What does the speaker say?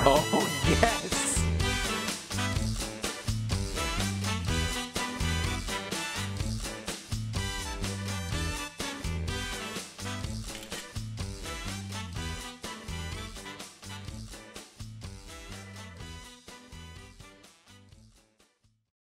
Oh